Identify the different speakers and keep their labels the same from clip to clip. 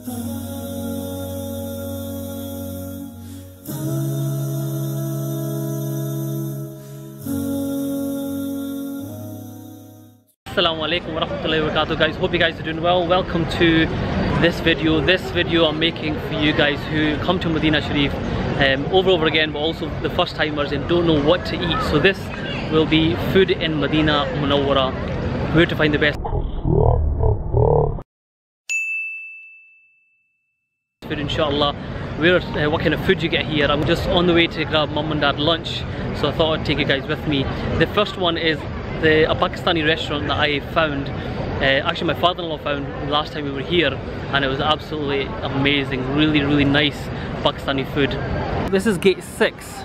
Speaker 1: Assalamu alaikum wa rahmatullahi wa barakatuh guys. Hope you guys are doing well. Welcome to this video. This video I'm making for you guys who come to Medina Sharif um, over over again but also the first timers and don't know what to eat. So this will be food in Medina Munawwara. Where to find the best food inshallah. Where uh, what kind of food you get here. I'm just on the way to grab mum and dad lunch so I thought I'd take you guys with me. The first one is the a Pakistani restaurant that I found uh, actually my father-in-law found last time we were here and it was absolutely amazing. Really really nice Pakistani food. This is gate 6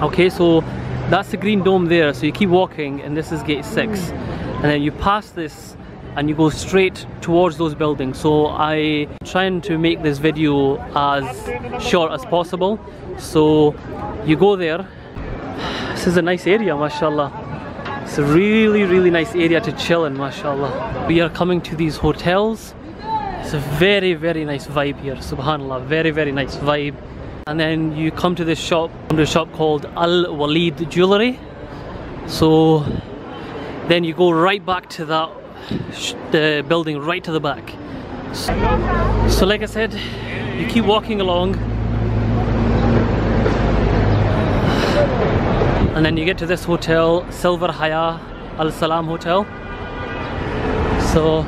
Speaker 1: okay so that's the green dome there so you keep walking and this is gate 6 and then you pass this and you go straight towards those buildings so I trying to make this video as short as possible so you go there this is a nice area mashallah it's a really, really nice area to chill in, mashallah. We are coming to these hotels. It's a very, very nice vibe here, subhanallah. Very, very nice vibe. And then you come to this shop, come to a shop called Al Walid Jewelry. So then you go right back to that the building, right to the back. So, so like I said, you keep walking along. And then you get to this hotel Silver Haya Al Salam Hotel. So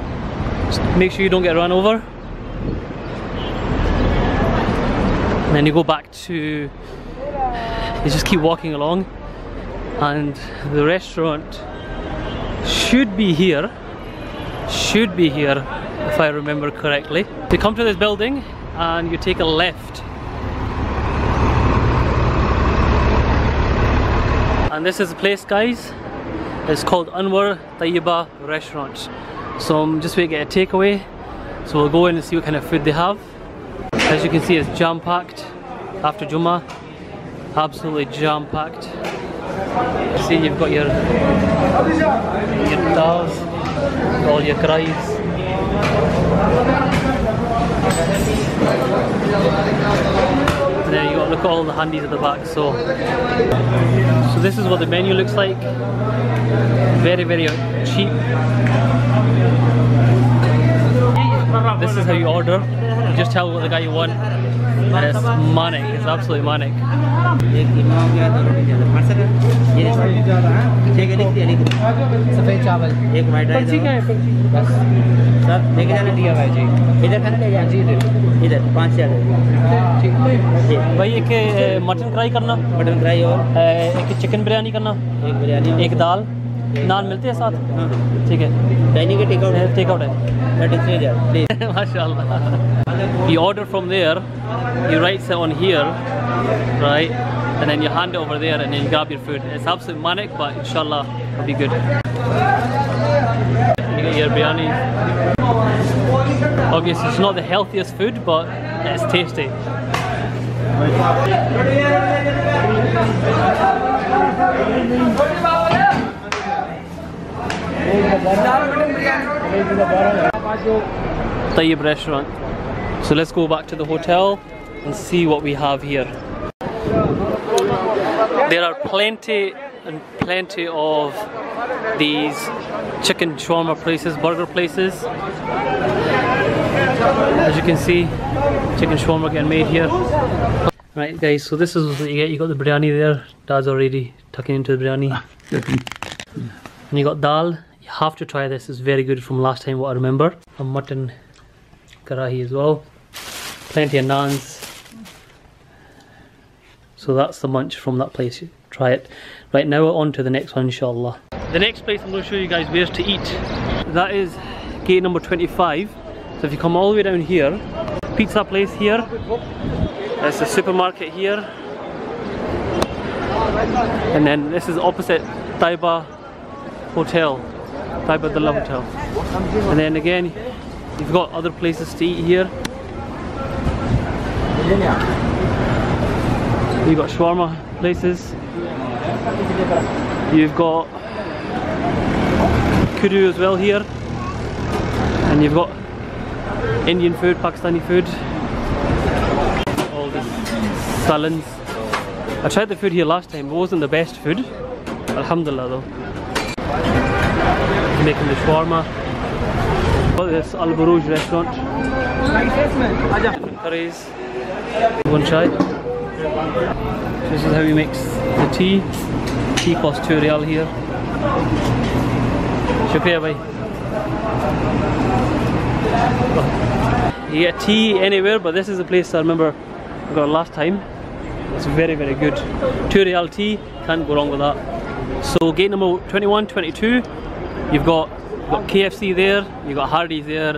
Speaker 1: make sure you don't get run over. And then you go back to you just keep walking along. And the restaurant should be here should be here if I remember correctly. You come to this building and you take a left. And this is the place guys. It's called Anwar Tayyiba restaurant. So I'm just waiting to get a takeaway. So we'll go in and see what kind of food they have. As you can see it's jam-packed after Juma. absolutely jam-packed. See you've got your your dals all your cries. there you got look at all the handies at the back so. So this is what the menu looks like. Very very cheap. This is how you order. You just tell what the guy you want and it's manic. It's absolutely manic.
Speaker 2: सफ़ेद चावल।
Speaker 3: एक white rice बस। Sir लेके जाना
Speaker 2: दिया भाई जी।
Speaker 3: इधर खाना ले
Speaker 2: जी इधर।
Speaker 3: इधर पाँच हज़ार
Speaker 2: ठीक
Speaker 1: भाई एक मटन कढ़ाई करना।
Speaker 3: मटन फ्राई और?
Speaker 1: एक चिकन बिरयानी करना।
Speaker 3: एक बिरयानी।
Speaker 1: एक दाल। नान मिलते हैं साथ
Speaker 3: हाँ
Speaker 1: ठीक है
Speaker 3: डाइनिंग के टेक आउट
Speaker 1: टेक आउट है
Speaker 3: थर्टी थ्री हजार please
Speaker 1: Mashallah. You order from there, you write it on here, right? And then you hand it over there and then you grab your food. It's absolutely manic, but inshallah it'll be good. You get your biryani. Obviously it's not the healthiest food, but it's tasty. Tayyib restaurant. So let's go back to the hotel and see what we have here. There are plenty and plenty of these chicken shawarma places, burger places. As you can see, chicken shawarma getting made here. Right guys, so this is what you get. You got the biryani there. Dad's already tucking into the biryani. and you got dal. You have to try this. It's very good from last time what I remember. A mutton karahi as well. Plenty of naans. So that's the munch from that place. Try it. Right now on to the next one inshallah. The next place I'm going to show you guys where to eat. That is gate number 25. So if you come all the way down here, pizza place here. There's a supermarket here. And then this is opposite Taiba Hotel. Taiba Dalla Hotel. And then again, you've got other places to eat here. You've got shawarma places. You've got kudu as well here. And you've got Indian food, Pakistani food. All the salons. I tried the food here last time, it wasn't the best food. Alhamdulillah though. Making the shawarma. Got this Al Barouj restaurant. Curries. One try. This is how he makes the tea. Tea costs 2 real here. Shukriya bhai. Get tea anywhere, but this is the place I remember I got last time. It's very, very good. 2 real tea, can't go wrong with that. So gate number 21, 22, you've got, you've got KFC there, you've got Hardee's there.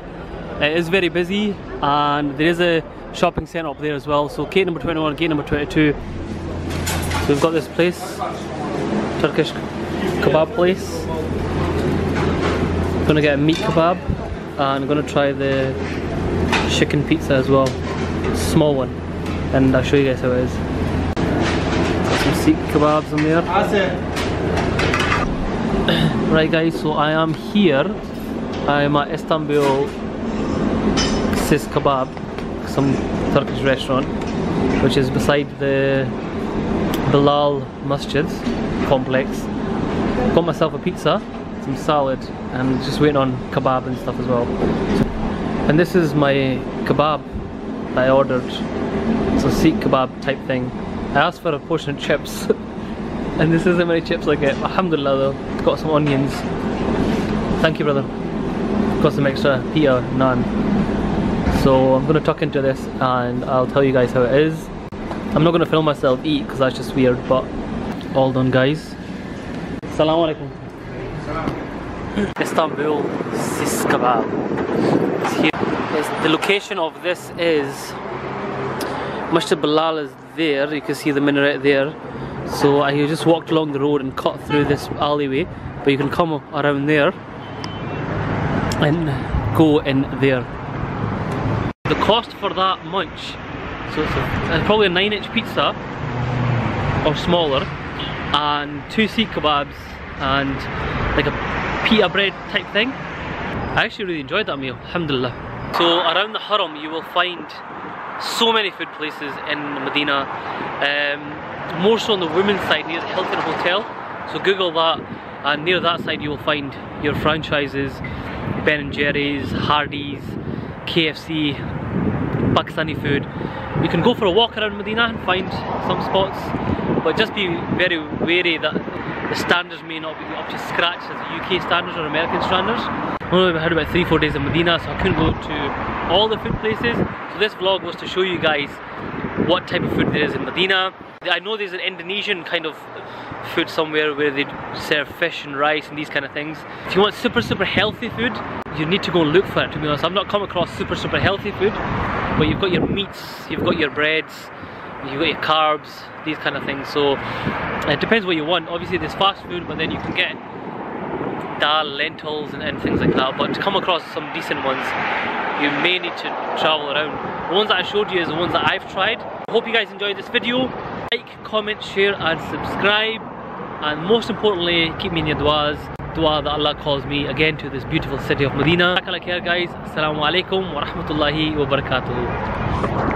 Speaker 1: It is very busy and there is a shopping centre up there as well. So gate number 21, gate number 22. So we've got this place, Turkish kebab place. I'm Gonna get a meat kebab and I'm gonna try the chicken pizza as well. Small one. And I'll show you guys how it is. Some seekh kebabs in there. Right guys, so I am here. I am at Istanbul Sis Kebab, some Turkish restaurant, which is beside the Bilal Masjid complex. Got myself a pizza, some salad, and just waiting on kebab and stuff as well. And this is my kebab I ordered. It's a seekh kebab type thing. I asked for a portion of chips. and this is how many chips I get. Alhamdulillah though. It's got some onions. Thank you brother. Got some extra pita naan. So I'm gonna tuck into this and I'll tell you guys how it is. I'm not gonna film myself eat because that's just weird, but all done guys. Assalamu alaikum. Istanbul Sis Kebab. Here. The location of this is Masjid Bilal is there, you can see the minaret there. So I just walked along the road and cut through this alleyway, but you can come around there and go in there. The cost for that munch, so it's, a, it's probably a 9 inch pizza or smaller, and two seekh kebabs and like a pita bread type thing. I actually really enjoyed that meal, alhamdulillah. So around the Haram you will find so many food places in Medina. Um, more so on the women's side near the Hilton Hotel. So Google that and near that side you will find your franchises, Ben and Jerry's, Hardee's, KFC, Pakistani food. You can go for a walk around Medina and find some spots, but just be very wary that the standards may not be up to scratch as the UK standards or American standards. I only had about 3-4 days in Medina so I couldn't go to all the food places. So this vlog was to show you guys what type of food there is in Medina. I know there's an Indonesian kind of food somewhere where they serve fish and rice and these kind of things. If you want super super healthy food, you need to go look for it to be honest. I've not come across super super healthy food, but you've got your meats, you've got your breads, you've got your carbs, these kind of things. So it depends what you want. Obviously there's fast food, but then you can get dal, lentils and, and things like that. But to come across some decent ones, you may need to travel around. The ones that I showed you is the ones that I've tried. Hope you guys enjoyed this video. Like, comment, share and subscribe. And most importantly, keep me in your du'as. Dua that Allah calls me again to this beautiful city of Medina. Care guys. Assalamu alaikum wa rahmatullahi wa barakatuh.